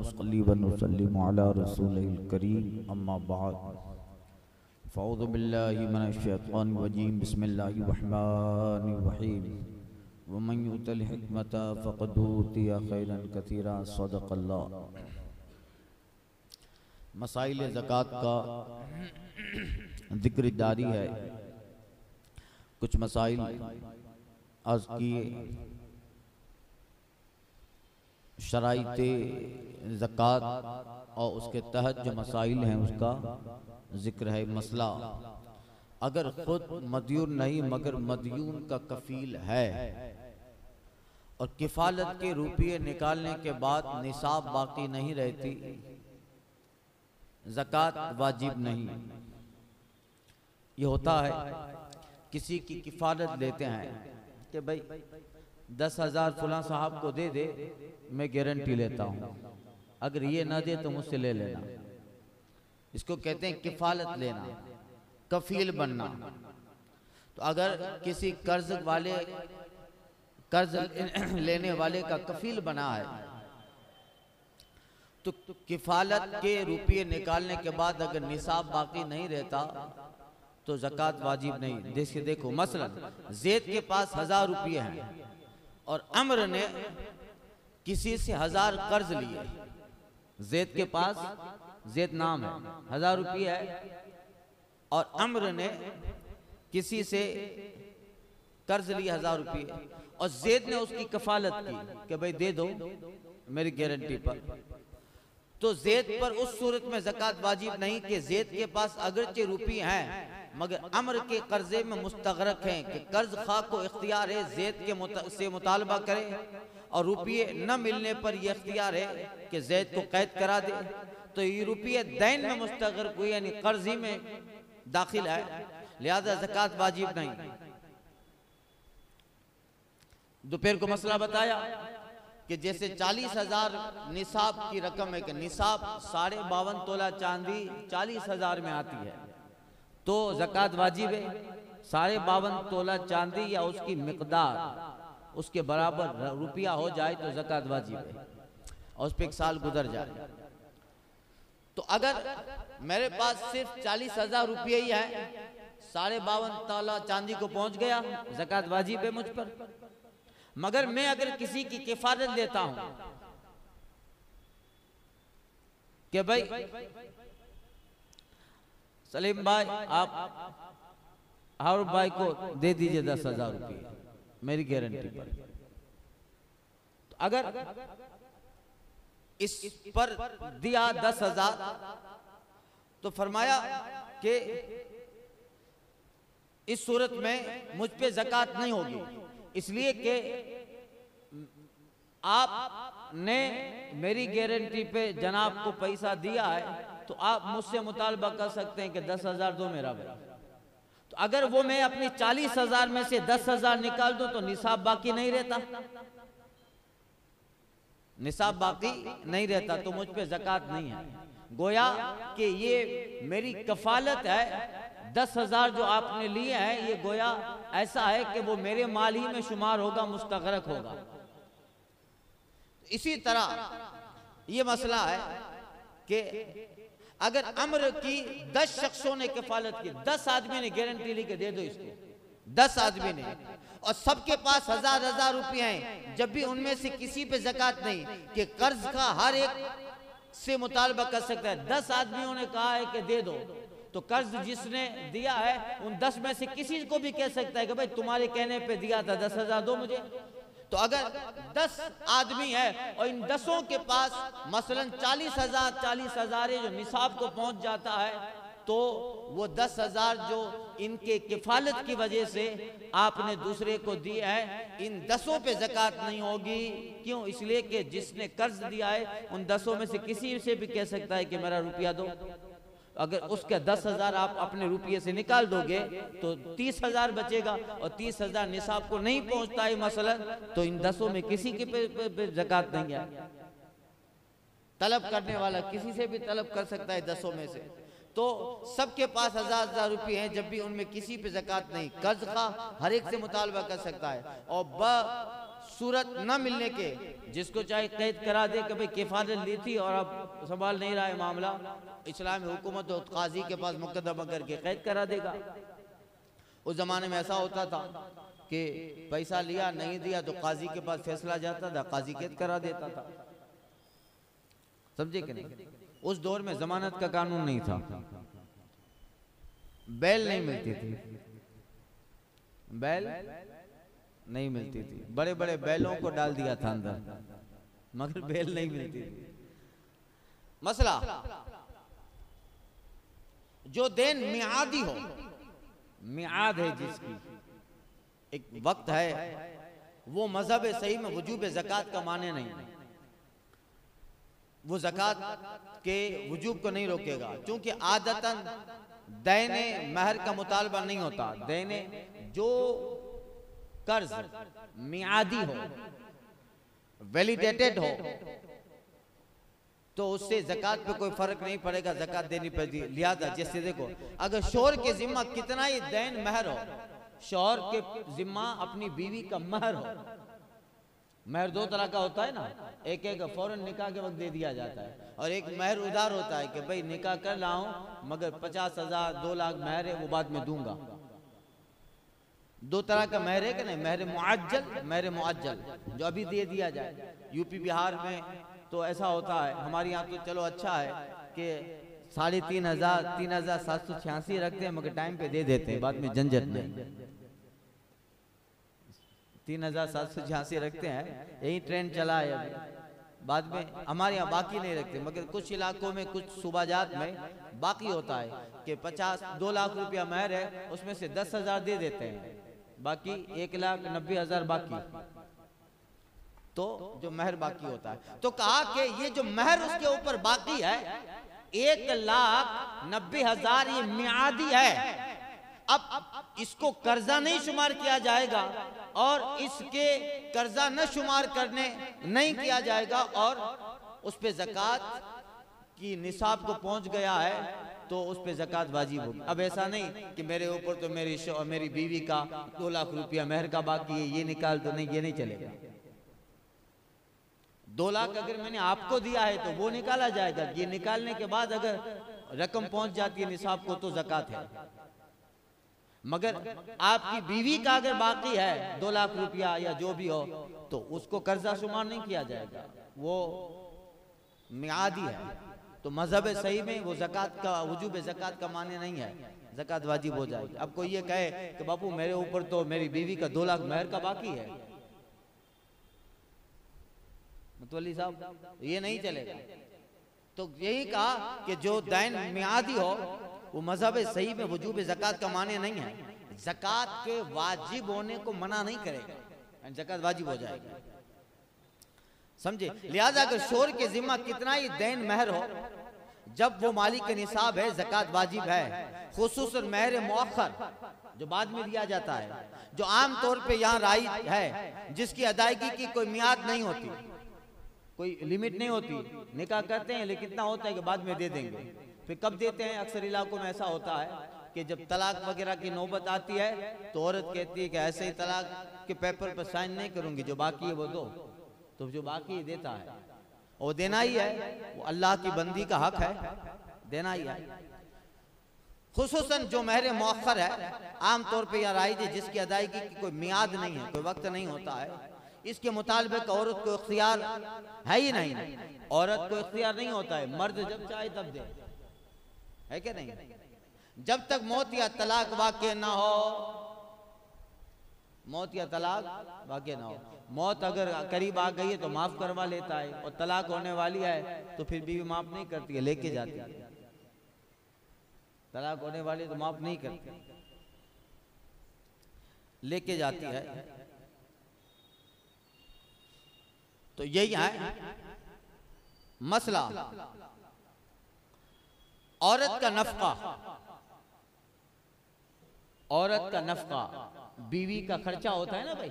वनसल्ली वनसल्लिम अला रसूलिल करीम अम्मा बाद फ़ऊज़ु बिल्लाहि मिनश शैतानिर रजीम बिस्मिल्लाहिर रहमानिर रहीम वमन युतिल हिकमत फ़क़द ऊतिया खैरन कसीरा सदक़ल्लाह मसाइल ज़कात का ज़िक्र जारी है कुछ मसाइल अर्ज़ किए शराइत ज़क़़त और उसके तहत जो मसाइल हैं उसका ज़िक्र है मसला। अगर खुद मदयून नहीं, मगर मदयून का कफील है। और किफ़ालत के रुपये निकालने के बाद निसाब बाकी नहीं रहती। ज़क़़त वाजिब नहीं। ये होता है, किसी की किफ़ालत लेते हैं कि भाई दस हज़ार फुला साहब को दे दे, मैं गारंटी लेता हूँ। अगर ये ना दे तो मुझसे ले लेना। इसको कहते हैं किफालत लेना, कफील बनना। तो अगर किसी कर्ज वाले, कर्ज लेने वाले का कफील बना है तो किफालत के रुपये निकालने के बाद अगर निसाब बाकी नहीं रहता तो जक़ात वाजिब नहीं। जैसे देखो, मसलन, जेद के पास हज़ार रुपये हैं। और अम्र ने किसी से हज़ार कर्ज लिए। जेद के पास जेद नाम है। हज़ार रुपये है। और अम्र ने किसी से कर्ज लिए हज़ार रुपये। और जेद ने उसकी कफालत की कि भाई दे दो मेरी गारंटी पर। तो जेद पर उस सूरत में जक़ात वाजिब नहीं कि जेद के पास अगरचे रुपये हैं। मगर अमर के कर्जे में मुस्तरक हैं कि कर्ज खा को इख्तियार है जैद के से मुतालबा करे और रुपये न मिलने पर यह इख्तियार है कि जैद को कैद करा दे। तो ये रुपये दैन में मुस्तगर हुए यानी कर्जी में दाखिल है, लिहाजा जक़ात वाजिब नहीं। दोपहर को मसला बताया कि जैसे चालीस हज़ार निसाब की रकम है कि निसाब साढ़े बावन तोला चांदी चालीस हज़ार में आती है। तो जक़ात वाजिब है। साढ़े बावन तोला चांदी या उसकी मकदार। उसके बराबर रुपया हो जाए तो जक़ात वाजिब है। और उस पर एक साल गुजर जाए। तो अगर मेरे पास सिर्फ़ चालीस हज़ार रुपये ही है, साढ़े बावन तोला चांदी को पहुँच गया, जक़ात वाजिब है मुझ पर। मगर मैं अगर किसी की किफारत लेता हूँ कि भाई सलीम भाई, आप हारुफ भाई को दे दीजिए दस हज़ार रुपये, मेरी गारंटी पर। तो अगर इस पर दिया दस हज़ार तो फरमाया कि इस सूरत में मुझ पे जक़ात नहीं होगी। इसलिए कि आपने मेरी गारंटी पे जनाब को पैसा दिया है तो आप मुझसे मुतालबा कर सकते हैं कि दस हज़ार दो मेरा भाई। तो अगर वो मैं अपनी चालीस हज़ार में से दस हज़ार निकाल दूँ तो निसाब बाकी नहीं रहता। निसाब बाकी नहीं रहता तो मुझ पर जक़ात नहीं है। गोया कि ये मेरी कफालत है, दस हज़ार जो आपने लिए हैं, ये गोया ऐसा है कि वो मेरे माल ही में शुमार होगा, मुस्तगरक होगा। इसी तरह ये मसला है कि अगर अम्र की दस शख्सों ने किफालत की, दस आदमी ने गारंटी ली के दे दो इसको। दस आदमी ने। और सबके पास हज़ार हज़ार रुपये हैं, जब भी उनमें से किसी पे जक़ात नहीं कि कर्ज का हर एक से मुतालबा कर सकता है। दस आदमियों ने कहा है कि दे दो। तो कर्ज जिसने दिया है, उन दस में से किसी को भी कह सकता है कि भाई तुम्हारे कहने पे दिया था दस हज़ार, दो मुझे। तो अगर दस आदमी है और इन दसों के पास मसलन चालीस हज़ार चालीस हज़ार जो निसाब को पहुँच जाता है तो वो दस हज़ार जो इनके किफालत की वजह से आपने दूसरे को दिया है, इन दसों पे जक़ात नहीं होगी। क्यों? इसलिए कि जिसने कर्ज दिया है, उन दसों में से किसी से भी कह सकता है कि मेरा रुपया दो। अगर उसके दस हज़ार आप अपने रुपये से निकाल दोगे तो तीस हज़ार बचेगा और तीस हज़ार निसाब को नहीं पहुँचता है मसलन तो इन दसों में किसी के जक़ात नहीं है। तलब करने वाला किसी से भी तलब कर सकता है दसों में से। तो सबके पास हज़ार हज़ार रुपये हैं, जब भी उनमें किसी पे जक़ात नहीं। कर्ज का हर एक से मुतालबा कर सकता है। और सूरत न मिलने के। जिसको चाहे कैद करा दे कि भाई किफालत ली थी और अब संभाल नहीं रहा है मामला, इस्लामी हुकूमत तो काजी के पास मुकदमा करके कैद करा देगा। उस जमाने में ऐसा होता था कि पैसा लिया, नहीं दिया तो काजी के पास फैसला जाता था, काजी कैद करा देता था। समझे कि नहीं? उस दौर में जमानत का कानून नहीं था। बैल नहीं मिलती थी। बैल नहीं मिलती थी। बड़े बड़े बैलों को डाल दिया था अंदर। मगर बैल नहीं मिलती थी। मसला जो देन मियादी हो मियाद है जिसकी। एक वक्त है वो मज़हब सही में वजूब जक़ात का माने नहीं। वो जक़ात के वजूब को नहीं रोकेगा क्योंकि आदतन दैने महर का मुतालबा नहीं होता। दैने जो कर्ज मियादी हो वैलिडेटेड हो तो उससे जक़ात पे कोई फ़र्क नहीं पड़ेगा, जक़ात देनी पड़ेगी। लिहाजा जैसे देखो, अगर शोर के जिम्मा कितना ही दैन महर हो, शोहर के जिम्मा अपनी बीवी का महर हो, महर दो तरह का होता है ना। एक एक फ़ौरन निकाह के वक्त दे दिया जाता है और एक महर उधार होता है कि भाई निकाह कर हूँ, मगर पचास हज़ार, दो लाख महर है, वो बाद में दूँगा। दो तरह का महर है कि नहीं? महर मुआज्जल महर मुआज्जल। जो अभी दे दिया जाए। यूपी, बिहार में तो ऐसा होता है। हमारे यहाँ तो चलो अच्छा है कि साढ़े तीन हज़ार तीन हज़ार सात सौ छियासी रखते हैं, मगर टाइम पे दे देते हैं। बाद में झंझट नहीं। तीन हज़ार सात सौ छियासी रखते हैं। यही ट्रेंड चला है बाद में हमारे यहाँ बाकी नहीं रखते, मगर कुछ इलाकों में, कुछ सुबाजात में बाकी होता है कि पचास, दो लाख रुपया महर है, उसमें से दस हज़ार दे देते हैं। बाकी एक लाख नब्बे हज़ार बाकी तो जो महर बाकी होता है। तो कहा कि ये जो महर उसके ऊपर बाकी है, एक लाख नब्बे हज़ार ये मियादी है। अब इसको कर्जा नहीं शुमार किया जाएगा और इसके कर्जा न शुमार करने नहीं किया जाएगा और उस पर जक़ात की निसाब को पहुँच गया है तो उस पर जक़ात वाजिब होगी। अब ऐसा नहीं कि मेरे ऊपर तो मेरी मेरी बीवी का दो लाख रुपया मेहर का बाकी है, ये निकाल तो नहीं, ये नहीं चलेगा। दो लाख अगर मैंने आपको दिया है तो वो निकाला जाएगा। ये निकालने के बाद अगर रकम पहुँच जाती है निसाब को तो जक़ात है। मगर आपकी बीवी का अगर बाकी है, दो लाख रुपया या जो भी हो तो उसको कर्जा शुमार नहीं किया जाएगा। वो मियादी है। तो मज़हब सही में वो जक़ात का, वजूब जक़ात का माने नहीं है। जक़ात वाजिब हो जाएगी। अब कोई ये कहे कि बापू, मेरे ऊपर तो मेरी बीवी का दो लाख मेहर का बाकी है। मतवली साहब, ये नहीं चलेगा। तो यही कहा कि जो दैन मियादी हो, वो मज़हब सही में वजूब जक़ात का माने नहीं है। जक़ात के वाजिब होने को मना नहीं करेगा। जक़ात वाजिब हो जाएगा। समझे? लिहाजा अगर शोर के जिम्मा कितना ही दैन महर हो जब वो मालिक के निसाब है जक़ात वाजिब है खसूस महर मौखर जो बाद में दिया जाता है जो आम तौर पे यहाँ राय है जिसकी अदायगी की कोई मियाद नहीं होती। कोई लिमिट नहीं होती। निकाह करते हैं लेकिन इतना होता है कि बाद में दे देंगे। फिर कब देते हैं? अक्सर इलाकों में ऐसा होता है कि जब तलाक वगैरह की नौबत आती है तो औरत कहती है कि ऐसे ही तलाक के पेपर पर साइन नहीं करूँगी जो बाकी है वो दो। तो जो बाकी देता है, वो देना ही है। वो अल्लाह की बंदी का हक है, देना ही है। खसूसन जो महर मौखर है आमतौर पर यह राय जिसकी अदायगी की कोई मियाद नहीं है, कोई वक्त नहीं होता है, इसके मुतालबे औरत को इख्तियार है ही नहीं। औरत को इख्तियार नहीं होता है, मर्द जब चाहे तब दे। है क्या नहीं? जब तक मौत या तलाक वाक्य ना हो मौत या तलाक? वाक्य ना हो। मौत अगर करीब आ गई है तो माफ़ करवा लेता है और तलाक होने वाली है तो फिर बीवी माफ़ नहीं करती है, लेके जाती है। तलाक होने वाली तो माफ़ नहीं करती। लेके जाती है। तो यही है मसला। औरत का नफका। औरत का नफका। बीवी का खर्चा होता है ना भाई?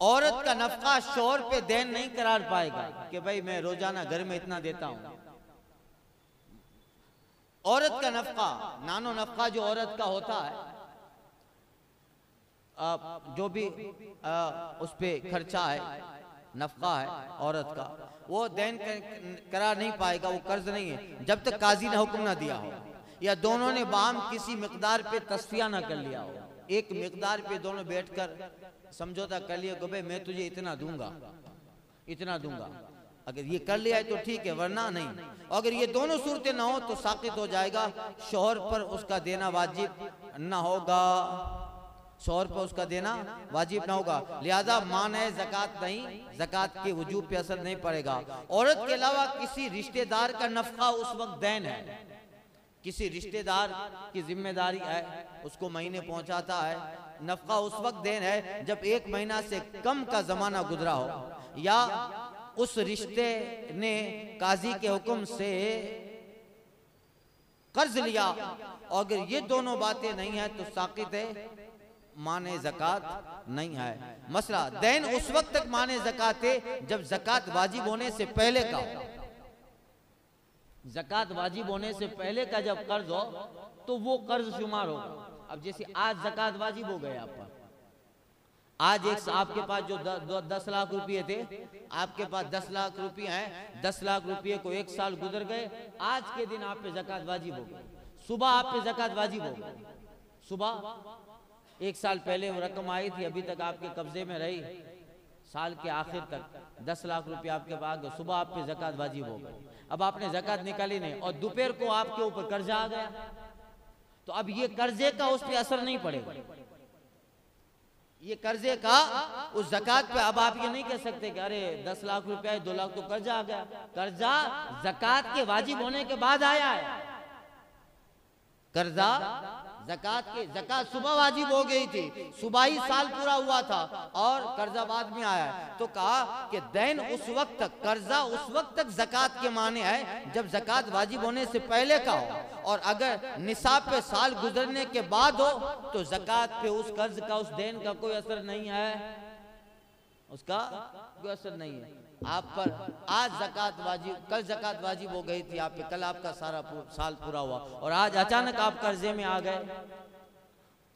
औरत का नफका शोर पे देन नहीं करार पाएगा कि भाई मैं रोज़ाना घर में इतना देता हूँ। औरत का नफका, नानो नफका जो औरत का होता है जो भी उस पर खर्चा है, नफका है औरत का, वो दैन करा नहीं पाएगा, वो कर्ज नहीं है। जब तक काजी ने हुक्म ना दिया हो, या दोनों ने बाम किसी मकदार पे तस्फिया ना कर लिया हो एक मकदार पे दोनों बैठकर समझौता कर लिया कि भाई, मैं तुझे इतना दूँगा इतना दूँगा। अगर ये कर लिया है तो ठीक है, वरना नहीं। अगर ये दोनों सूरतें ना हो तो साकित हो जाएगा, शोहर पर उसका देना वाजिब ना होगा। शोहर पर उसका देना वाजिब ना होगा। लिहाजा मान है, जक़ात नहीं, जक़ात के वजूब पे असर नहीं पड़ेगा। औरत के अलावा किसी रिश्तेदार का नफका उस वक्त दैन है। किसी रिश्तेदार की ज़िम्मेदारी है, उसको महीने पहुंचाता है। नफका उस वक्त देन है जब एक महीना से कम का जमाना गुजरा हो। या उस रिश्ते ने काजी के हुक्म से कर्ज लिया और अगर ये दोनों बातें नहीं है तो साकित है, माने जक़ात नहीं है। मसला, दैन उस वक्त तक माने जक़ात है जब जक़ात वाजिब होने से पहले का जक़ात वाजिब होने से पहले का जब कर्ज हो तो वो कर्ज शुमार होगा। अब जैसे आज जक़ात वाजिब हो गए आप पर आज एक आपके पास जो द, द, दस लाख रुपए थे आपके पास दस लाख रुपए हैं दस लाख रुपए को एक साल गुजर गए आज के दिन आप पे जक़ात वाजिब हो गई सुबह आप पे जक़ात वाजिब हो गई सुबह एक साल पहले वो रकम आई थी अभी तक आपके कब्जे में रही। साल के आखिर तक दस लाख रुपए आपके पास सुबह आप पे जक़ात वाजिब हो गई अब आपने जक़ात निकाली नहीं और दोपहर को आपके ऊपर कर्जा आ गया। तो अब ये कर्जे का उस पर असर नहीं पड़ेगा। ये कर्जे का उस जक़ात पे अब आप ये नहीं कह सकते कि अरे दस लाख रुपया दो लाख तो कर्जा आ गया। कर्जा जक़ात के वाजिब होने के बाद आया है। कर्जा जक़ात के, जक़ात सुबह वाजिब हो गई थी। सुबह ही साल पूरा हुआ था और कर्जा बाद में आया तो कहा कि दैन उस वक्त तक, कर्जा उस वक्त तक जक़ात के माने है जब जक़ात वाजिब होने से पहले का हो। और अगर निसाब पे साल गुजरने के बाद हो तो जक़ात पे उस कर्ज का, उस देन का कोई असर नहीं है। उसका कोई असर नहीं है। आप पर आज जक़ात वाजिब कल जक़ात वाजिब हो गई थी आप पे कल आपका सारा पूर, साल पूरा हुआ। और आज अचानक आप कर्जे में आ गए।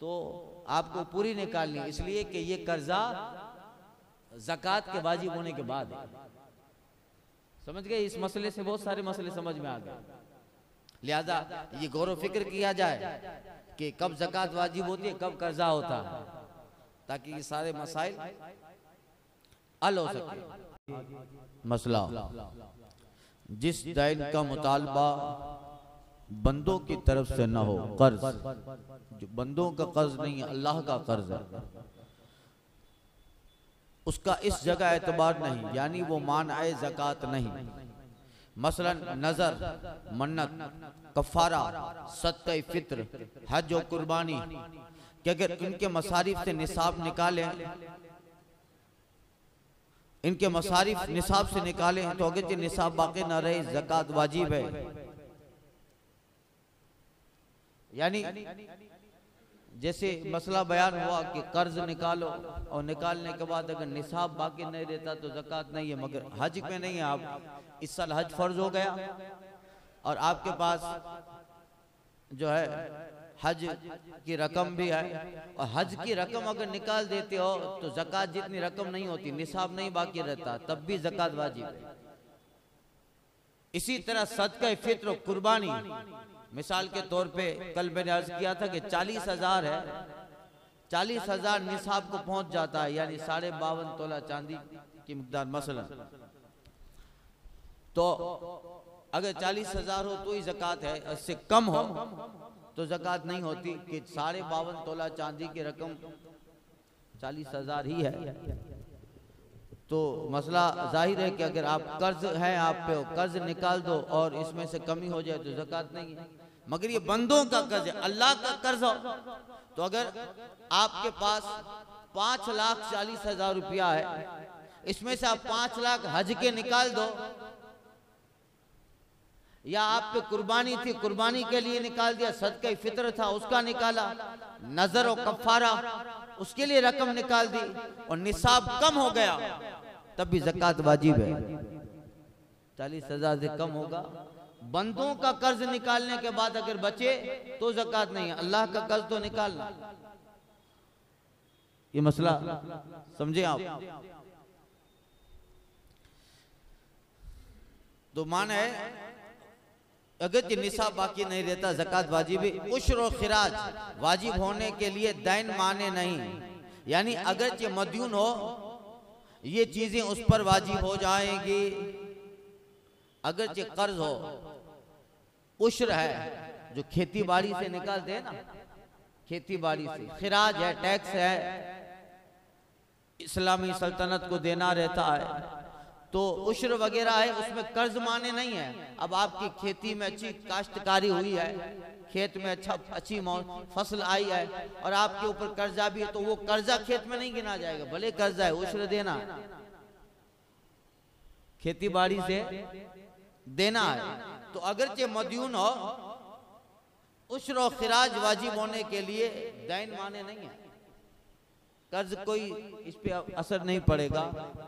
तो आपको पूरी निकालनी इसलिए कि ये कर्जा जक़ात के वाजिब होने के बाद समझ गए? इस मसले से बहुत सारे मसले समझ में आ गए। लिहाजा ये गौर फ़िक्र किया जाए कि कब जक़ात वाजिब होती है कब कर्जा होता है ताकि ये सारे मसाइल हल हो सके। मसला। जिस दैन का मुतालबा बंदों की तरफ़ से न हो, कर्ज। जो बंदों का कर्ज नहीं है अल्लाह का कर्ज है। उसका इस जगह एतबार नहीं, यानी वो मान आए जक़ात नहीं। मसलन नज़र, मन्नत, कफारा सत्य फित्र, हज और कुर्बानी, कि अगर इनके मसारिफ से निसाब निकालें इनके मसारिफ निसाब से निकाले तो अगर निसाब बाकी ना रहे, जक़ात वाजिब है। यानी जैसे मसला बयान हुआ कि कर्ज निकालो और निकालने के बाद अगर निसाब बाकी नहीं रहता तो जक़ात नहीं है, मगर हज में नहीं है आप। इस साल हज फ़र्ज़ हो गया। और आपके पास जो है हज की रकम भी है। और हज की रकम अगर निकाल देते हो तो जक़ात जितनी रकम नहीं होती, निसाब नहीं बाकी रहता, तब भी जक़ात वाजिब है। इसी तरह सदका फित्र कुर्बानी, मिसाल के तौर पे कल मैंने अर्ज़ किया था कि चालीस हज़ार है, चालीस हज़ार निसाब को पहुँच जाता है, यानी साढ़े बावन तोला चांदी की मकदार मसला तो अगर चालीस हज़ार हो तो ही जक़ात है इससे कम हो तो जक़ात नहीं होती कि साढ़े बावन तोला चांदी की रकम चालीस हज़ार ही है। तो मसला ज़ाहिर है कि अगर आप कर्ज है, आप पे कर्ज निकाल दो और इसमें से कमी हो जाए तो जक़ात नहीं है। मगर ये बंदों का कर्ज अल्लाह का कर्ज हो। तो अगर आपके पास पाँच लाख चालीस हज़ार रुपया है, इसमें से आप पाँच लाख हज के निकाल दो या आप पे कुर्बानी थी, कुर्बानी के लिए निकाल दिया, सदका फित्र था, उसका निकाला, नज़र और कफारा, उसके लिए रकम निकाल दी और निसाब कम हो गया, तब भी जक़ात वाजिब है। चालीस हज़ार से कम होगा। बंदों का कर्ज निकालने के बाद अगर बचे तो जक़ात नहीं है। अल्लाह का कर्ज तो निकालना। ये मसला, समझे आप? तो मान है अगर कि निसाब बाकी नहीं रहता जक़ात वाजिब उश्र और खिराज वाजिब होने के लिए दैन माने नहीं। यानी अगर ये मदयून हो ये चीज़ें उस पर वाजिब हो जाएँगी। अगर ये कर्ज हो उश्र है जो खेती बाड़ी से निकालते हैं ना। खेती बाड़ी से। खिराज है टैक्स है। इस्लामी सल्तनत को देना रहता है। तो उश्र वगैरह है, उसमें कर्ज माने नहीं है। अब आपकी खेती में अच्छी काश्तकारी हुई है, खेत में अच्छा अच्छी फ़सल आई है, और आपके ऊपर कर्जा भी है तो वो कर्जा खेत में नहीं गिना जाएगा, भले कर्जा है, उश्र देना। खेती बाड़ी से देना है। तो अगर चे मदयून हो, उश्र खिराज वाजिब होने के लिए दैन माने नहीं है। कर्ज कोई इस पे असर नहीं पड़ेगा।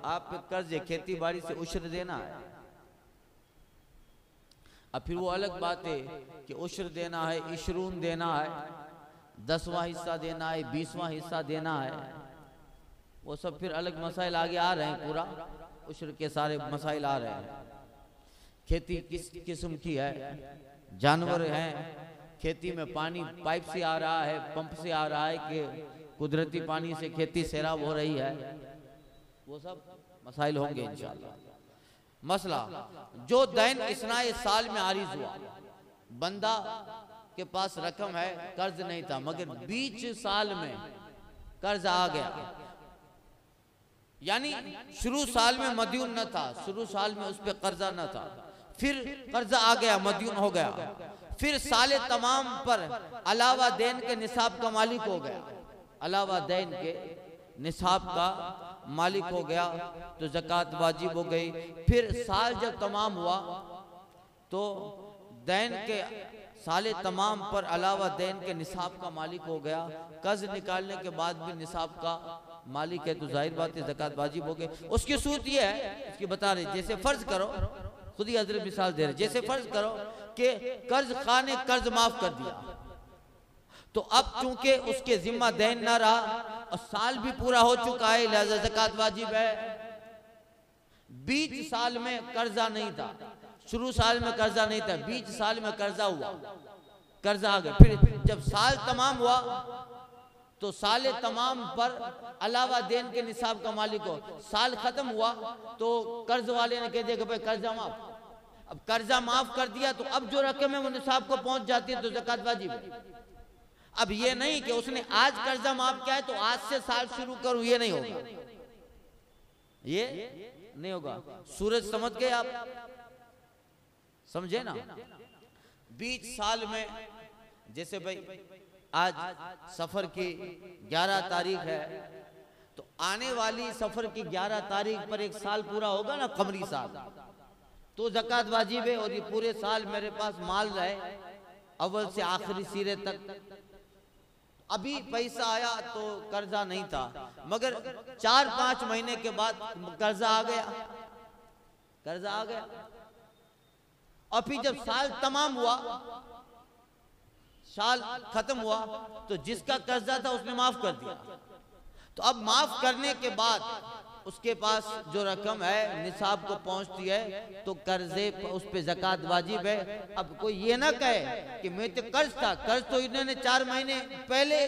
आप कर्ज खेती बाड़ी से उश्र देना है। अब फिर वो अलग बात है कि उश्र देना है, इशरून देना है, दसवां हिस्सा देना है, बीसवां हिस्सा देना है। वो सब फिर अलग मसाइल आगे आ रहे हैं पूरा, उश्र के सारे मसाइल आ रहे हैं। खेती किस किस्म की है? जानवर हैं। खेती में पानी पाइप से आ रहा है, पंप से आ रहा है कि कुदरती पानी से खेती सैराब हो रही है, वो सब मसाइल होंगे इंशाल्लाह। मसला, जो दैन इसनाए साल में आरिज हुआ, बंदा के पास रकम है, कर्ज नहीं था, मगर बीच साल में कर्ज आ गया। यानी शुरू साल में मदयून न था, शुरू साल में उस पर कर्जा न था, फिर कर्जा आ गया मदयून हो गया, फिर साले तमाम पर अलावा देन के निसाब का मालिक हो गया। अलावा दैन के निसाब का मालिक हो गया तो जक़ात वाजिब हो गई। फिर साल जब तमाम हुआ तो दैन के साल तमाम पर अलावा दैन के निसाब का मालिक हो गया। कर्ज निकालने के बाद भी निसाब का मालिक है तो ज़ाहिर बात है, जक़ात वाजिब हो गई उसकी सूरत यह है, इसकी बता रहे, जैसे फ़र्ज़ करो, खुद ही हज़रत मिसाल दे रहे, जैसे फ़र्ज़ करो कि कर्ज खाने कर्ज माफ़ कर दिया। तो अब चूँकि उसके जिम्मा दैन ना रहा, और साल भी पूरा हो चुका है, लिहाजा जक़ात वाजिब है, बीच साल में कर्जा नहीं था, शुरू साल में कर्जा नहीं था, बीच साल में कर्जा हुआ, कर्जा आ गया। फिर जब साल तमाम हुआ तो साल तमाम पर अलावा देन के निसाब का मालिक हो। साल खत्म हुआ तो कर्ज वाले ने कह दिया कि भाई कर्जा माफ़। अब कर्जा माफ़ कर दिया तो अब जो रकम है वो निसाब को पहुँच जाती है तो जक़ात वाजिब अब ये नहीं कि उसने आज कर्जा माफ़ किया है तो आज से साल शुरू करूँ, ये नहीं होगा। ये नहीं होगा। सूरज समझ गए आप? समझे ना? बीच साल में, जैसे भाई, आज सफ़र की 11 तारीख है तो आने वाली सफ़र की 11 तारीख पर एक साल पूरा होगा ना, कमरी साल? तो जक़ात वाजिब है और ये पूरे साल मेरे पास माल रहे, अव्वल से आखिरी सिरे तक। अभी पैसा आया तो कर्जा नहीं था। मगर चार पाँच महीने के बाद कर्जा आ गया। कर्जा आ गया। और फिर जब साल तमाम हुआ साल खत्म हुआ तो जिसका कर्जा था उसने माफ़ कर दिया। तो अब माफ़ करने के बाद उसके पास जो रकम है, निसाब को पहुँचती है तो कर्जे उस पर जक़ात वाजिब है। अब कोई ये ना कहे कि मैं तो कर्ज था, कर्ज तो इन्होंने चार महीने पहले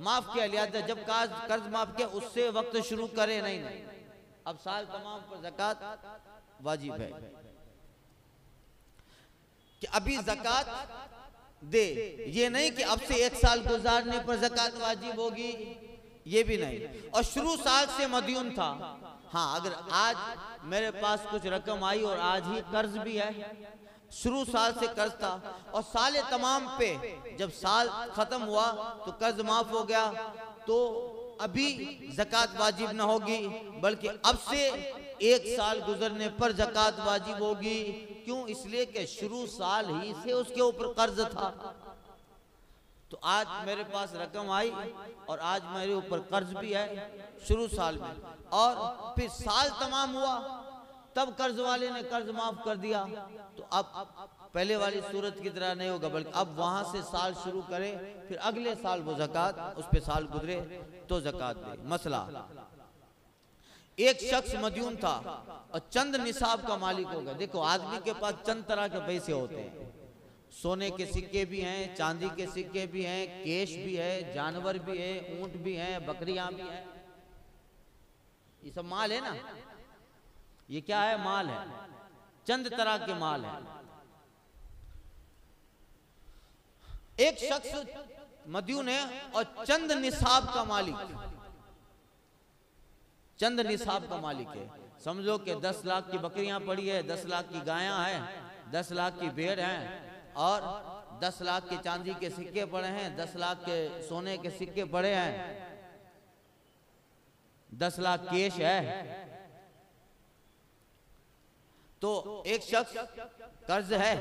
माफ़ किया था जब कर्ज माफ़ किया, उससे वक्त शुरू करे नहीं नहीं। अब साल तमाम पर जक़ात वाजिब है। कि अभी जक़ात दे, ये नहीं कि अब से एक साल गुजारने पर जक़ात वाजिब होगी ये भी नहीं। और शुरू साल से मदयून था। हाँ अगर आज मेरे पास कुछ रकम आई और आज ही कर्ज भी है। शुरू साल से कर्ज था और साल तमाम पे जब साल खत्म हुआ तो कर्ज माफ़ हो गया। तो अभी जक़ात वाजिब ना होगी, बल्कि अब से एक साल गुजरने पर जक़ात वाजिब होगी। क्यों? इसलिए कि शुरू साल ही से उसके ऊपर कर्ज था। तो आज मेरे पास रकम आई और आज मेरे ऊपर कर्ज भी है, शुरू साल में। और फिर साल तमाम हुआ, तब कर्ज वाले ने कर्ज माफ़ कर दिया। तो अब पहले वाली सूरत की तरह नहीं होगा, बल्कि अब वहाँ से साल शुरू करे, फिर अगले साल वो जक़ात, उस पर साल गुजरे तो जक़ात दे। मसला, एक शख्स मदयून था और चंद निसाब का मालिक हो गया देखो, आदमी के पास चंद तरह के पैसे होते हैं। सोने के सिक्के भी हैं चांदी के सिक्के भी हैं केश भी है जानवर भी है ऊँट भी है बकरियाँ भी हैं। ये सब माल है ना? ये क्या है? माल है। चंद तरह के माल है। एक शख्स मदयून है और चंद निसाब का मालिक। चंद निसाब का मालिक है। समझो कि दस लाख की बकरियाँ पड़ी है दस लाख की गायां हैं दस लाख की भेड़ हैं। और दस लाख के चांदी के सिक्के पड़े हैं, दस लाख के सोने के सिक्के पड़े हैं। दस लाख केश है। तो एक शख्स कर्ज है,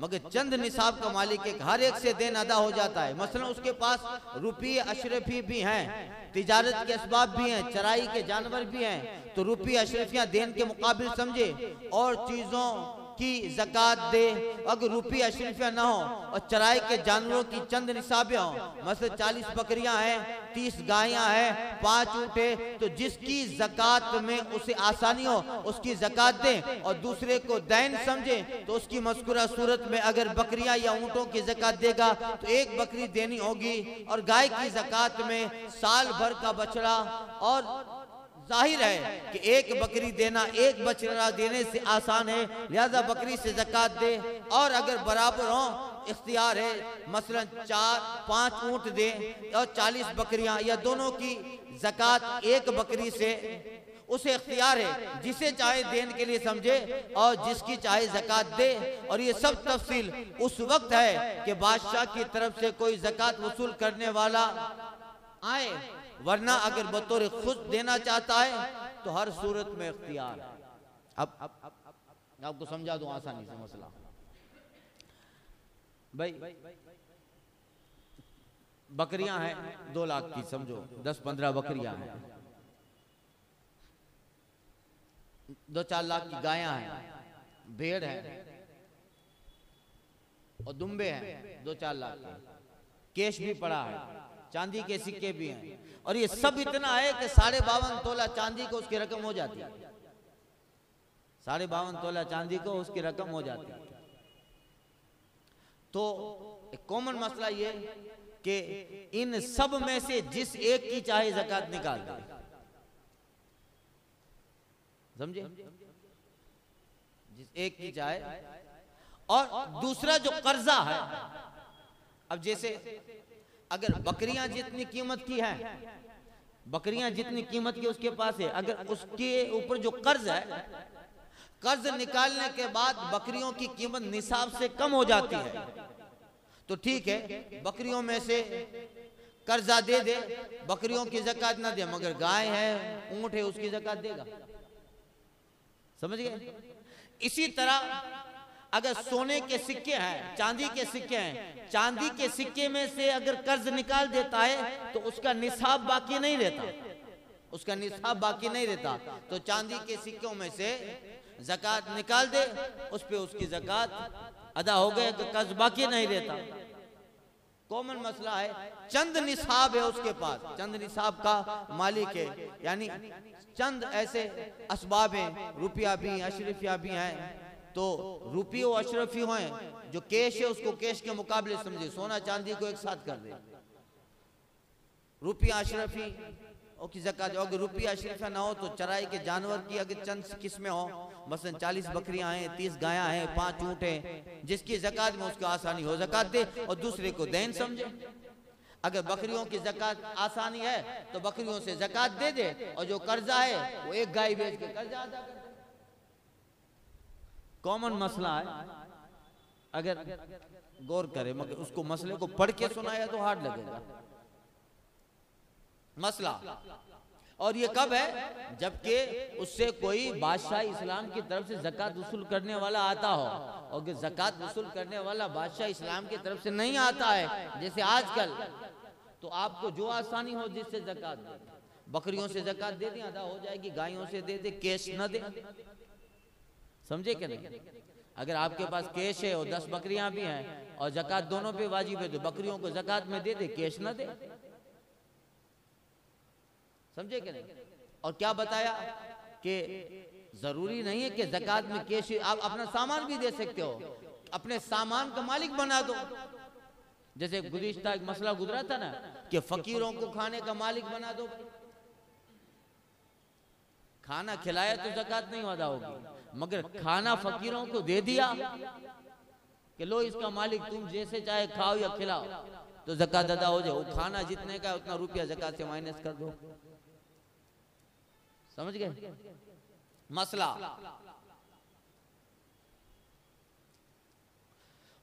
मगर चंद निसाब का मालिक एक हर एक से देन अदा हो जाता है। मसलन उसके पास रुपये अशरफी भी हैं, तिजारत के इसबाब भी हैं, चराई के जानवर भी हैं। तो रुपये अशरफियाँ देन के मुकाबले समझे और चीज़ों की जक़ात दे। अगर रुपये अशरफिया ना हो और चराई के जानवरों की चंद निसाबे हो मतलब चालीस बकरियाँ हैं, तीस गायें हैं, पाँच ऊँटे तो जिसकी जक़ात में उसे आसानी हो, उसकी जक़ात दे और दूसरे को दैन समझे तो उसकी मस्कुरा सूरत में अगर बकरियाँ या ऊँटों की जक़ात देगा तो एक बकरी देनी होगी और गाय की जक़ात में साल भर का बछड़ा और ज़ाहिर है कि एक बकरी देना, एक बछड़ा देने से आसान है, लिहाजा बकरी से जक़ात दे। और अगर बराबर हो, इख्तियार है, मसलन चार, पाँच ऊँट दे और चालीस बकरियाँ या दोनों की जक़ात एक बकरी से, उसे इख्तियार है, जिसे चाहे देने के लिए समझे और जिसकी चाहे जक़ात दे। और ये सब तफसील उस वक्त है कि बादशाह की तरफ़ से कोई जक़ात वसूल करने वाला आए। वरना अगर बतौर खुद देना चाहता है तो हर सूरत में इख्तियार अब, आपको समझा दूँ आसानी से मसला। भाई, बकरियाँ हैं, दो लाख की, समझो, दस पंद्रह बकरियाँ हैं। दो चार लाख की गायां हैं, भेड़ है, और दुम्बे हैं, दो चार लाख के। केश भी पड़ा है। चांदी के सिक्के भी हैं। और ये सब इतना है कि साढ़े बावन तोला चांदी को उसकी रकम हो जाती है। साढ़े बावन तोला चांदी को उसकी रकम हो जाती है। तो एक कॉमन मसला ये कि इन सब में से जिस एक की चाहे जक़ात निकाल दे। समझे? जिस एक की चाहे। और दूसरा जो कर्जा है अब जैसे अगर बकरियाँ जितनी कीमत की है, बकरियाँ जितनी कीमत की उसके पास है, अगर उसके ऊपर जो कर्ज है, कर्ज निकालने के बाद बकरियों की कीमत निसाब से कम हो जाती है तो ठीक है, बकरियों में से कर्जा दे दे, बकरियों की जक़ात ना दे, मगर गाय है, ऊँट है, उसकी जक़ात देगा। समझ गए? इसी तरह अगर सोने के सिक्के हैं, चांदी के सिक्के हैं, चांदी के सिक्के में से अगर कर्ज निकाल देता है तो उसका निसाब बाकी नहीं रहता। उसका निसाब बाकी नहीं रहता। तो चांदी के सिक्कों में से जक़ात निकाल दे, उस पे उसकी जक़ात अदा हो गए तो कर्ज बाकी नहीं रहता। कॉमन मसला है, चंद निसाब है उसके पास। चंद निसाब का मालिक है। यानी चंद ऐसे असबाब हैं, रुपया भी अशरफिया भी हैं तो रुपये और अशरफी हो जो केश है उसको कैश के मुकाबले समझे। सोना चांदी को एक साथ कर दे। रुपया अशरफी की जक़ात अगर रुपया अशरफा ना हो तो चराई के जानवर की अगर चंद किस्में हो, मसलन चालीस बकरियाँ हैं, तीस गाया हैं, पाँच ऊँट हैं, जिसकी जक़ात में उसको आसानी हो, जक़ात दे और दूसरे को दैन समझे। अगर बकरियों की जक़ात आसानी है तो बकरियों से जक़ात दे दे, और जो कर्जा है, वो एक गाय बेच के कर्जा अदा कर कॉमन मसला है। अगर गौर करे मगर उसको मसले को पढ़ के सुनाया तो हार्ड लगेगा। मसला। और ये कब है? जबकि उससे कोई बादशाह इस्लाम की तरफ़ से जक़ात वसूल करने वाला आता हो और जक़ात वसूल करने वाला बादशाह इस्लाम की तरफ़ से नहीं आता है जैसे आजकल तो आपको जो आसानी हो जिससे जक़ात बकरियों से जक़ात दे दे अदा हो जाएगी गायों से दे दे कैश न दे। समझे क्या नहीं? अगर आपके पास कैश है और दस बकरियाँ भी हैं और जक़ात दोनों पे वाजिब है तो बकरियों को जक़ात में दे दे, कैश ना दे। समझे क्या नहीं? और क्या बताया कि ज़रूरी नहीं है कि जक़ात में कैश, आप अपना सामान भी दे सकते हो, अपने सामान का मालिक बना दो। जैसे गुजश्ता एक मसला गुजरा था ना, कि फकीरों को खाने का मालिक बना दो। खाना खिलाया तो जक़ात नहीं अदा होगी। मगर खाना फकीरों को दे दिया कि लो इसका मालिक तुम जैसे चाहे खाओ या खिलाओ तो जक़ात अदा हो जाए। खाना जितने का उतना रुपया जक़ात से माइनस कर दो। समझ गए? मसला।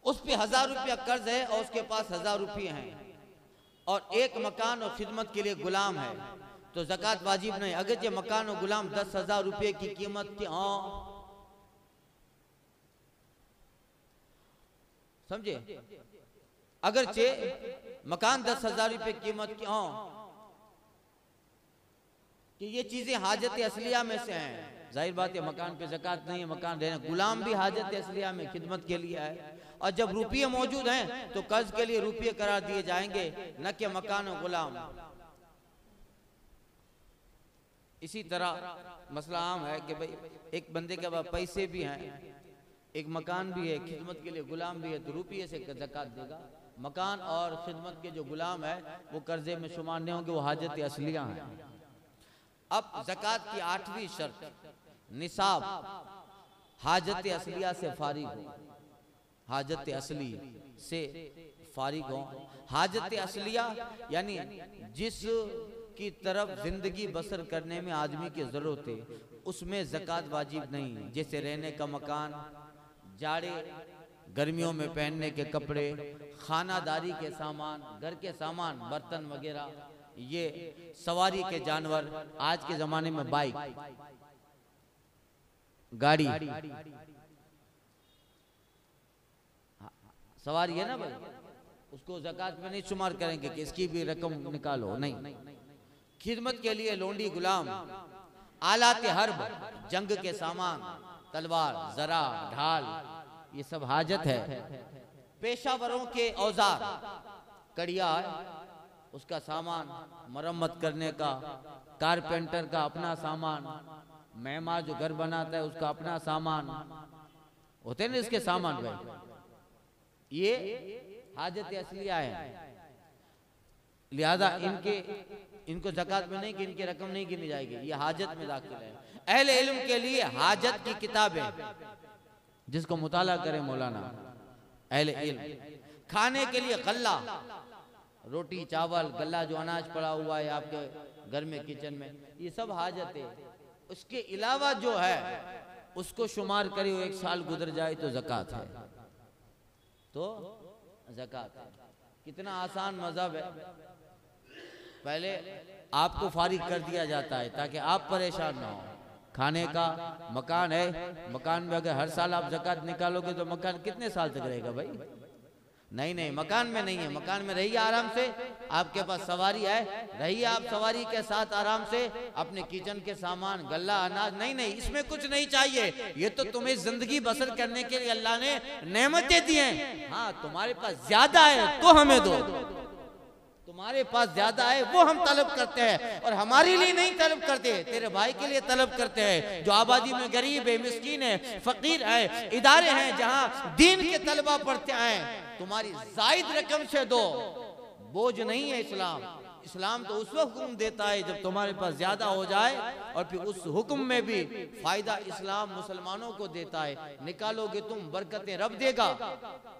उस पे हज़ार रुपया कर्ज है और उसके पास हज़ार रुपये हैं। और एक मकान और खिदमत के लिए गुलाम है। तो जक़ात वाजिब नहीं। अगर ये मकान और गुलाम दस हज़ार रुपये की कीमत की हाँ। समझे? अगर चे मकान दस हज़ार रुपये कीमत की हाँ। कि ये चीज़ें हाजत असलिया में से हैं। ज़ाहिर बात है, मकान पे जक़ात नहीं है, मकान रहने गुलाम भी हाजत असलिया में, खिदमत के लिए है। और जब रुपये मौजूद हैं तो कर्ज के लिए रुपये करार दिए जाएँगे, न कि मकान और गुलाम। इसी तरह मसला आम है कि भाई एक बंदे के पास पैसे भी हैं, एक मकान भी है, खिदमत के लिए गुलाम भी है तो रुपये से जक़ात देगा। मकान और खिदमत के जो गुलाम है, वो कर्जे में शुमार नहीं होंगे, वो हाजत असलिया हैं। अब जक़ात की आठवीं शर्त, निसाब, हाजत असलिया से फारिग हो। हाजत असली से फारिग हो। हाजत असलिया, यानी जिस की तरफ़ ज़िंदगी बसर करने में आदमी की ज़रूरत है। उसमें जक़ात वाजिब नहीं। जैसे रहने का मकान, जाड़े, गर्मियों में पहनने के कपड़े, खानादारी के सामान, घर के सामान, बर्तन वगैरह, ये सवारी के जानवर, आज के जमाने में बाइक, गाड़ी। सवारी है ना भाई? उसको जक़ात में नहीं शुमार करेंगे कि इसकी भी रकम निकालो। नहीं। खिदमत के लिए लोंडी गुलाम आलाते हर्ब, जंग के सामान, तलवार, जरा, ढाल, ये सब हाजत है। पेशावरों के औज़ार, कड़िया, उसका सामान, मरम्मत करने का, कारपेंटर का अपना सामान, मेहमान जो घर बनाता है उसका अपना सामान, होते ना इसके सामान भाई? ये हाजत असलिया है। लिहाजा इनके इनको जक़ात में नहीं, कि इनकी रकम नहीं गिनी जाएगी। ये हाजत में दाखिल है। अहले इल्म के लिए हाजत की किताबें, जिसको मुताला करे मौलाना, अहले इल्म। खाने के लिए गल्ला, रोटी, चावल, गल्ला जो अनाज पड़ा हुआ है आपके घर में, किचन में, ये सब हाजत है। उसके अलावा जो है, उसको शुमार करे एक साल गुजर जाए तो जक़ात है। तो जक़ात है। कितना आसान मज़हब है। पहले आपको फारिग कर दिया जाता है ताकि आप परेशान ना हो। खाने का मकान है, मकान में अगर हर साल आप जक़ात निकालोगे तो मकान कितने साल तक रहेगा भाई? नहीं नहीं, मकान में नहीं है, मकान में रहिए आराम से, आपके पास सवारी है, रहिए आप सवारी के साथ आराम से, अपने किचन के सामान, गल्ला, अनाज, नहीं नहीं, इसमें कुछ नहीं चाहिए। ये तो तुम्हें ज़िंदगी बसर करने के लिए अल्लाह ने नेमतें दी हैं। हाँ तुम्हारे पास ज़्यादा है तो हमें दो। तुम्हारे पास ज़्यादा है, वो हम तलब करते हैं। और हमारे लिए नहीं तलब करते, तेरे भाई के लिए तलब करते हैं। जो आबादी में गरीब है, मिस्किन है, फकीर है, इदारे हैं, जहाँ दीन के तलबा पढ़ते हैं, तुम्हारी जायद रकम से दो। बोझ नहीं है इस्लाम। इस्लाम तो उस वक्त हुक्म देता है जब तुम्हारे पास ज़्यादा हो जाए और फिर उस हुक्म में भी फ़ायदा इस्लाम मुसलमानों को देता है। निकालोगे तुम, बरकतें रब देगा।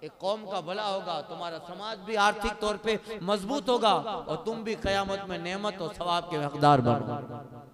एक कौम का भला होगा, तुम्हारा समाज भी आर्थिक तौर पे मज़बूत होगा और तुम भी कयामत में नेमत और सवाब के हकदार बनो।